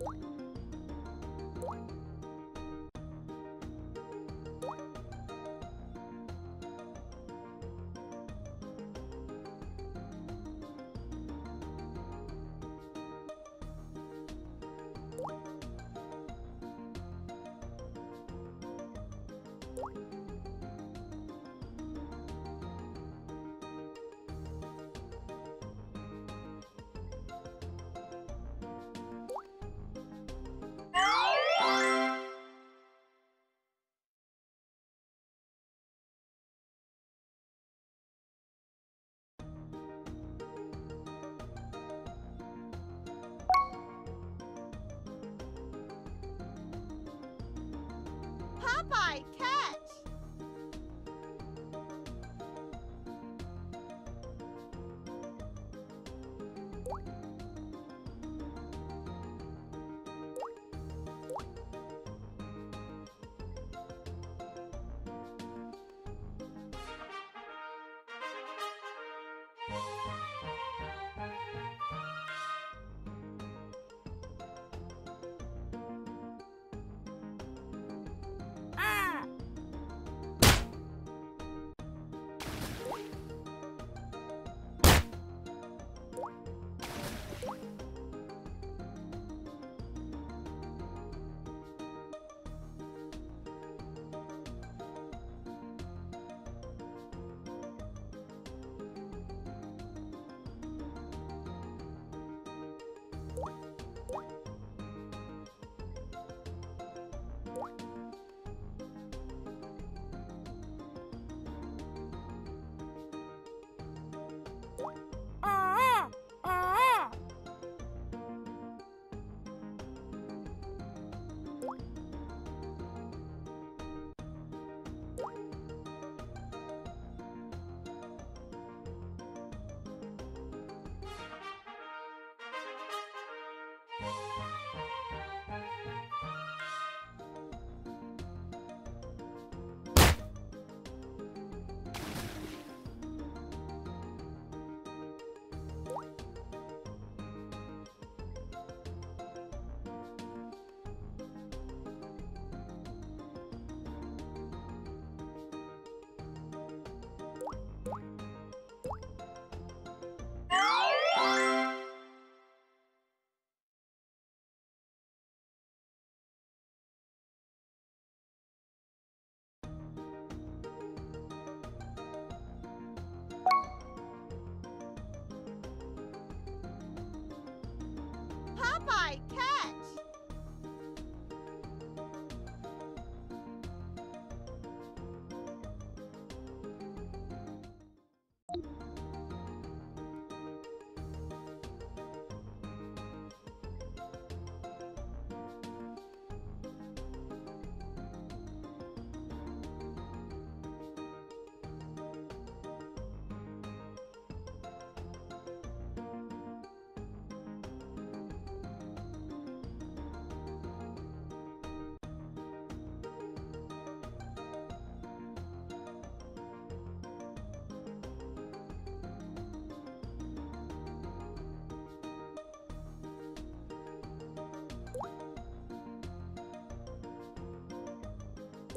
안녕 Popeye, catch! Popeye,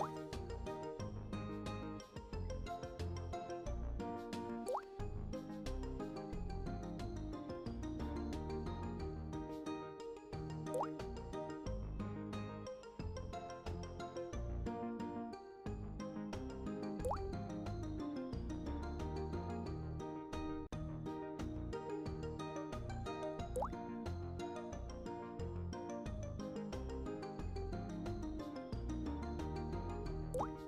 음. 요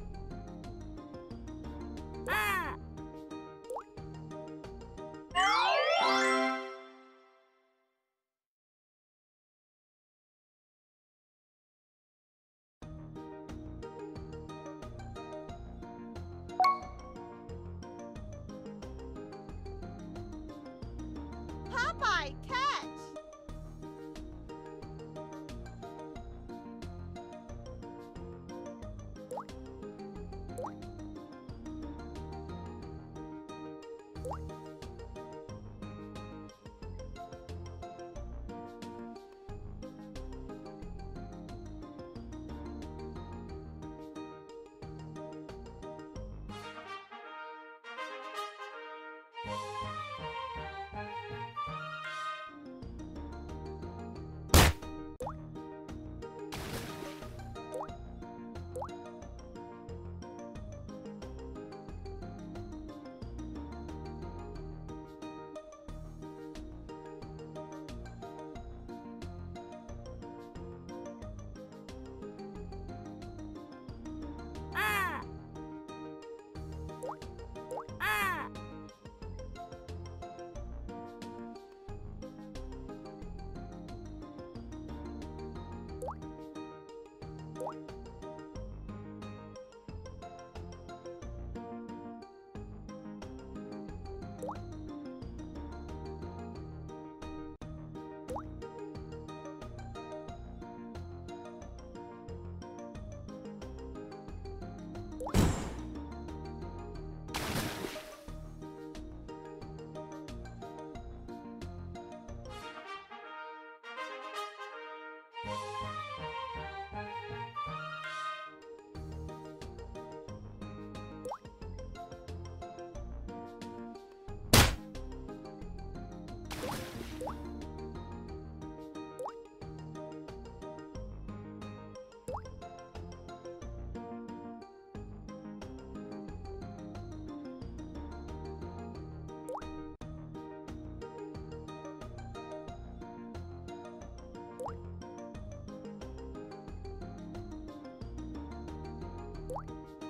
Música Popeye,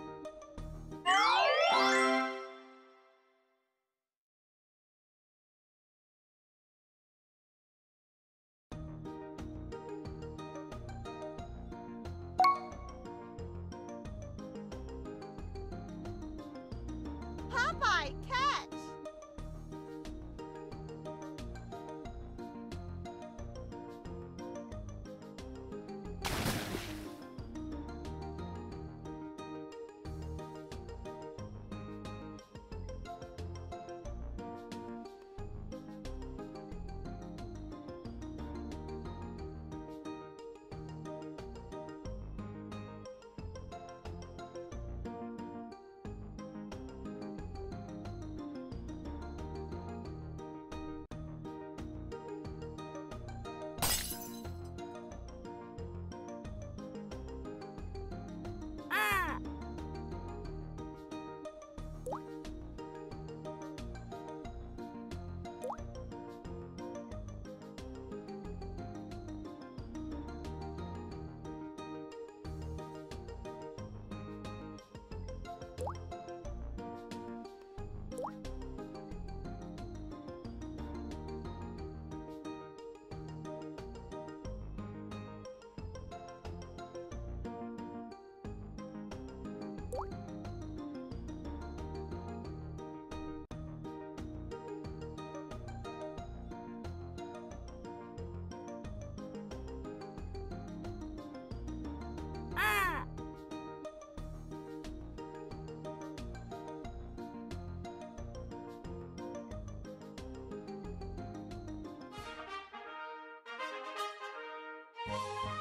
Música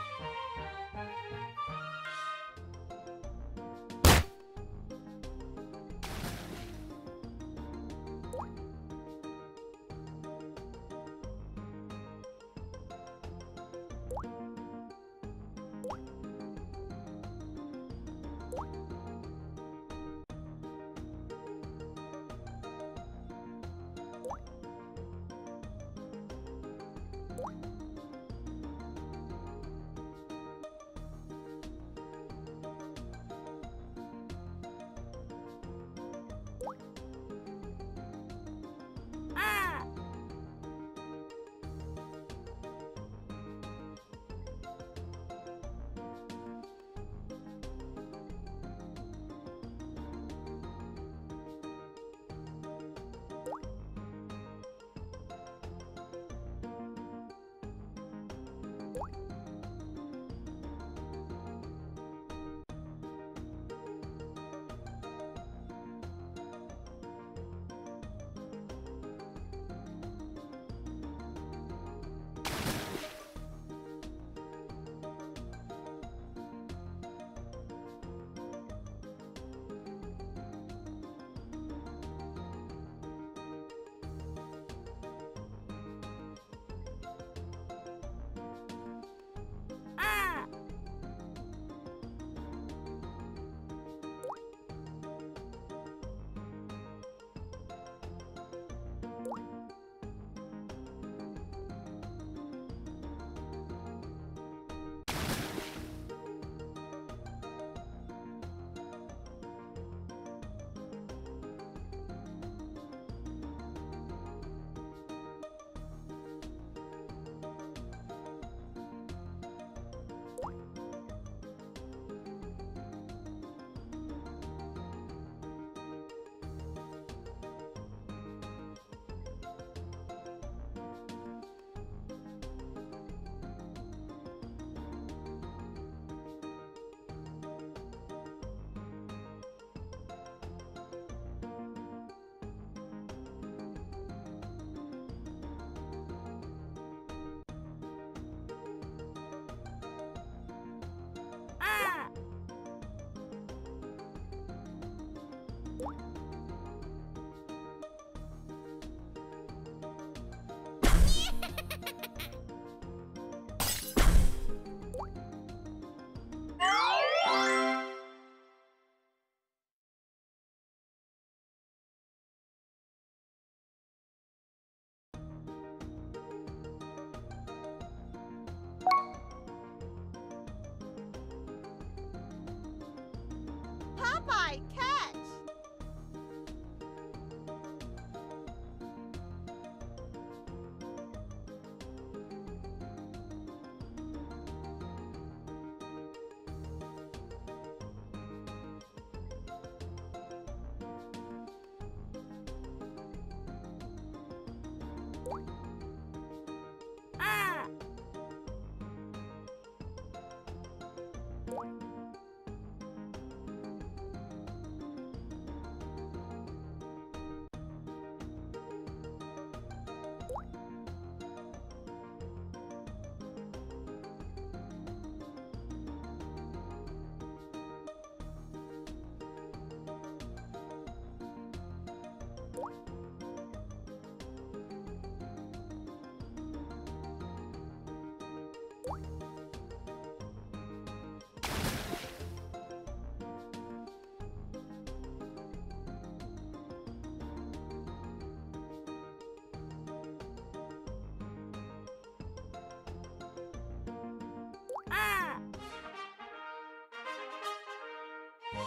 you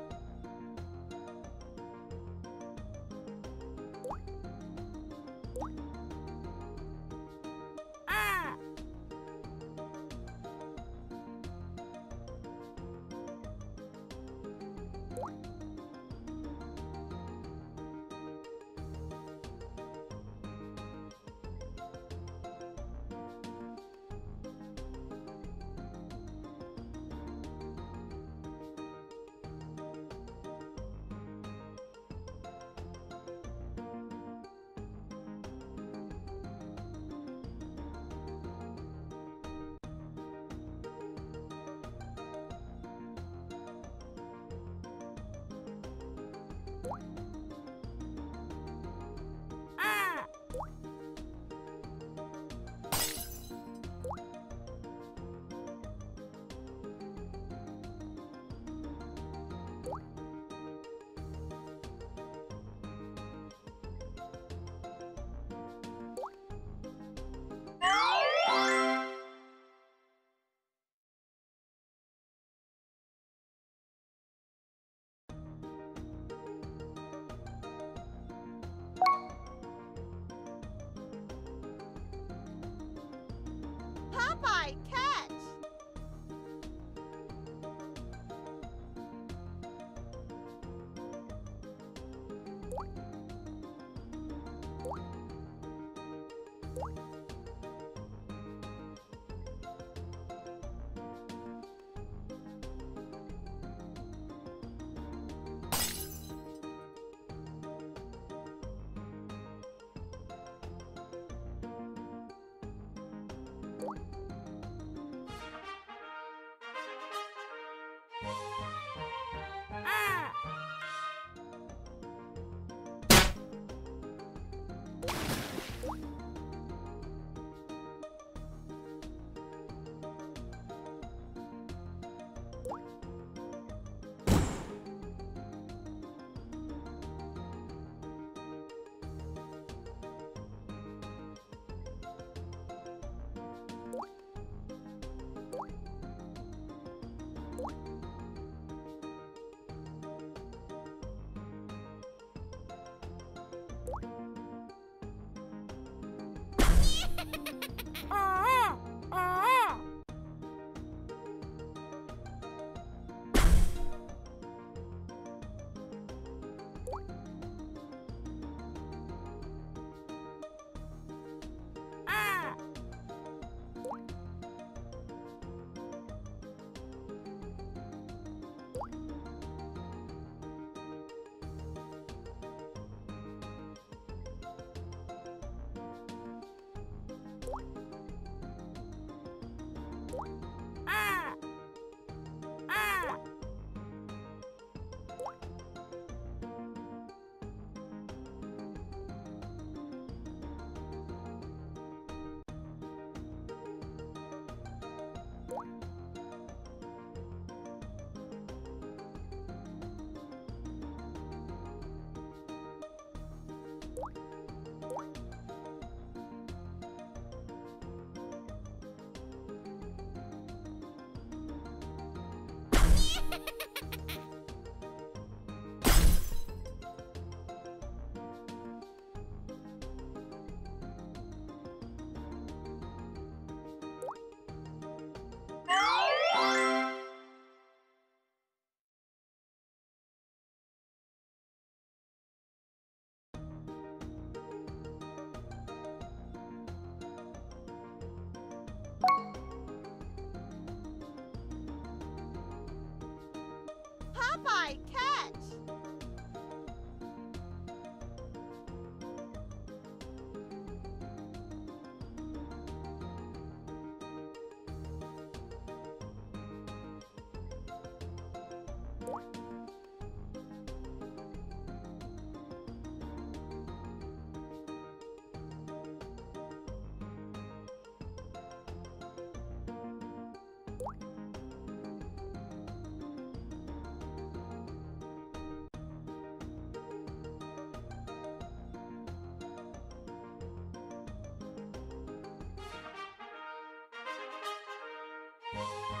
Popeye, catch! Yeah.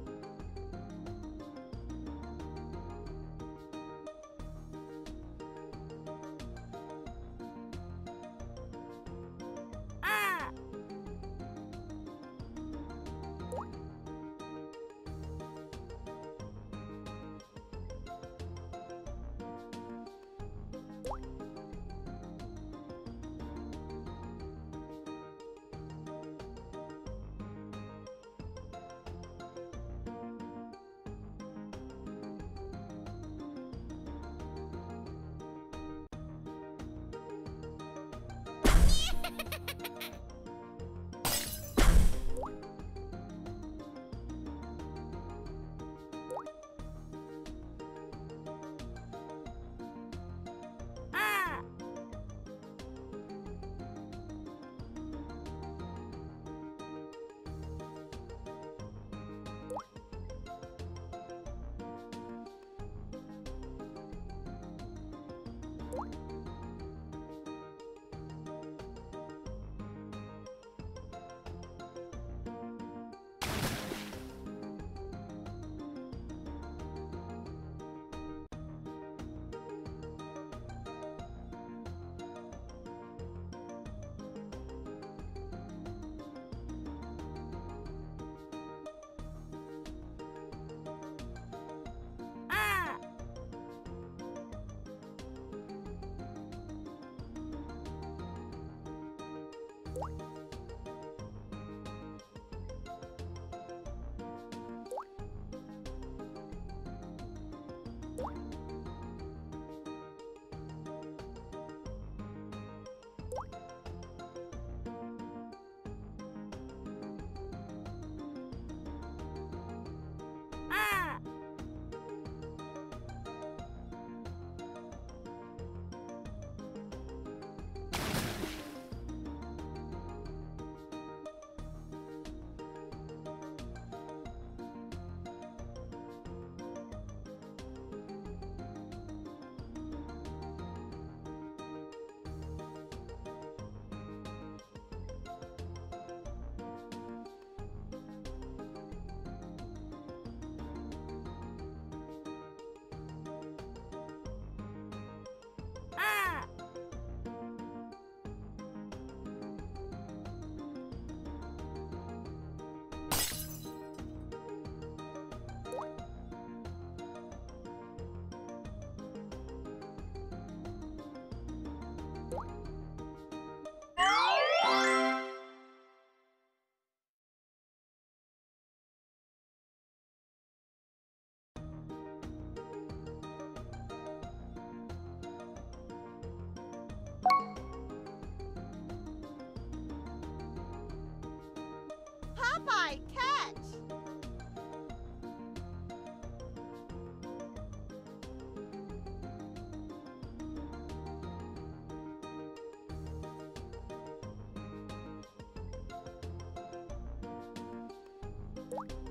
Popeye,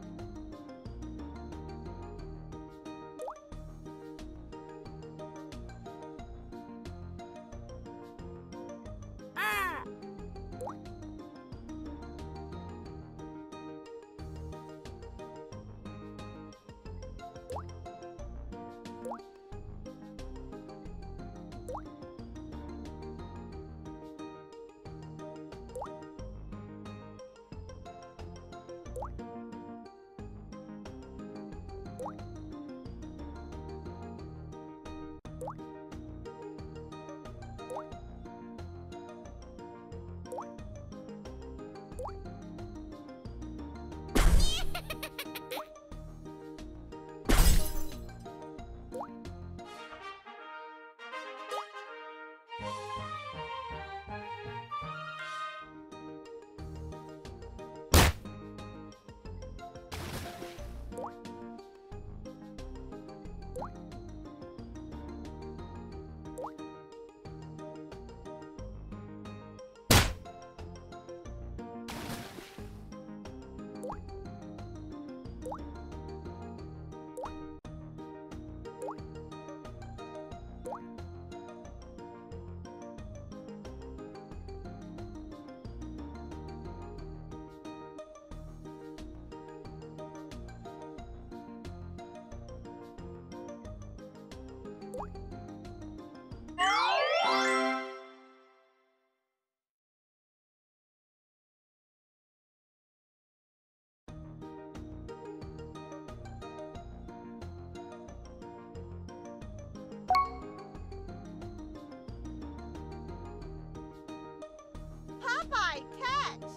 catch!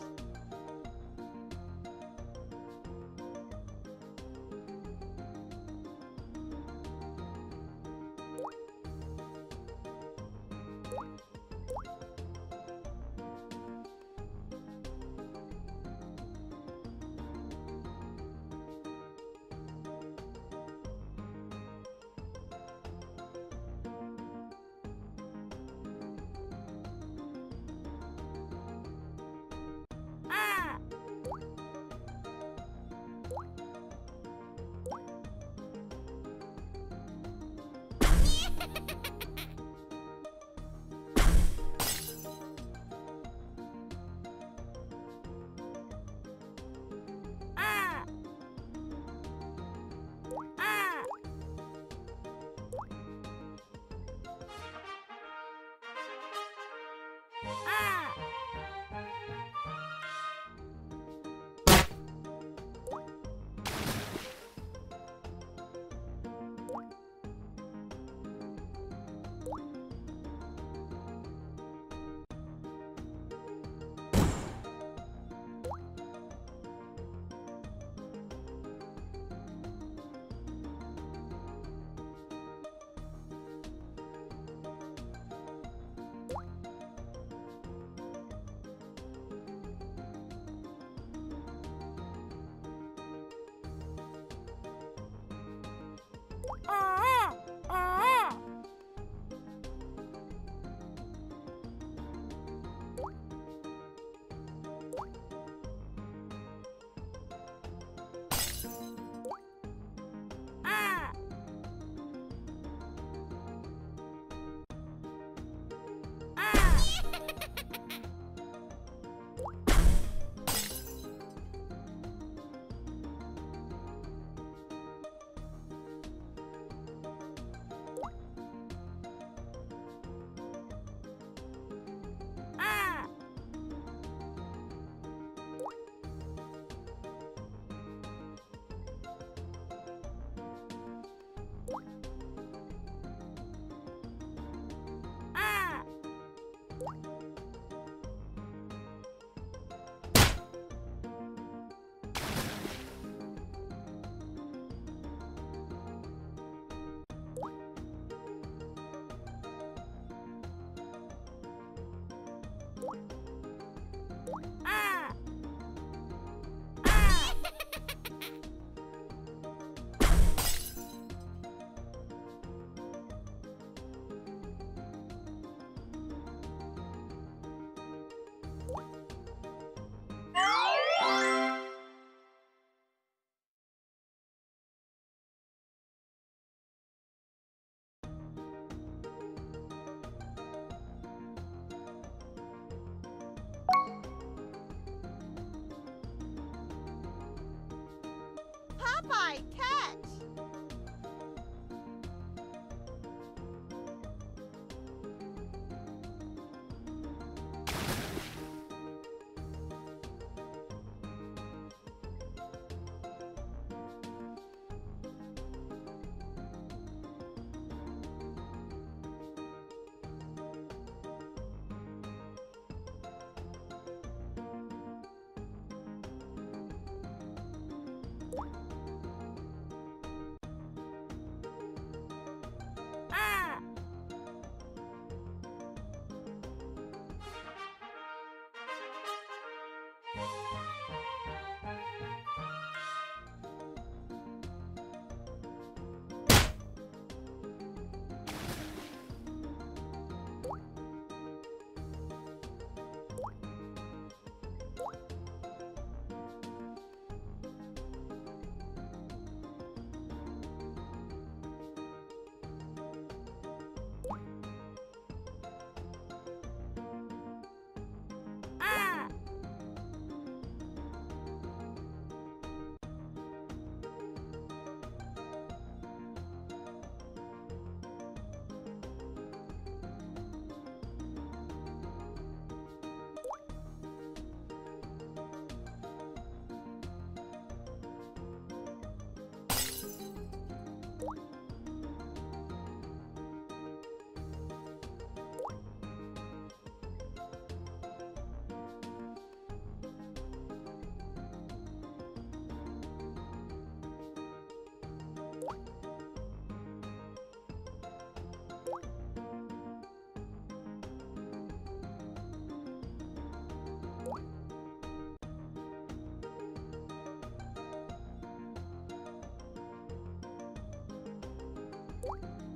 Ah! Popeye, あ catch!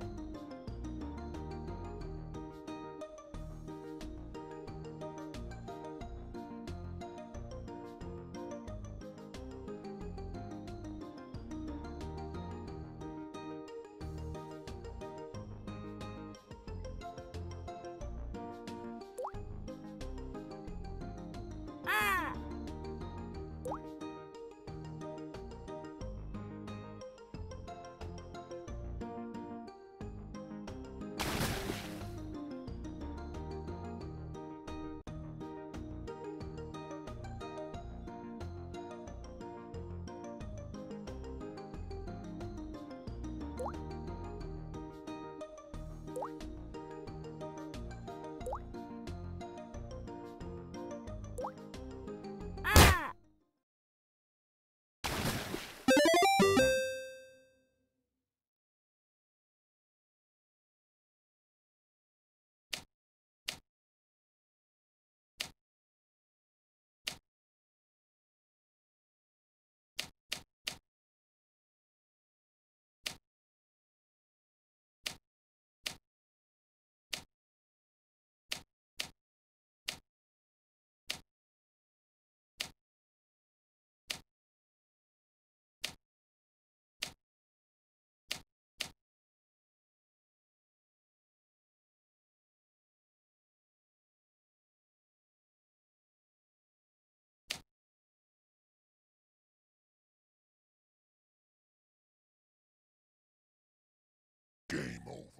Game over.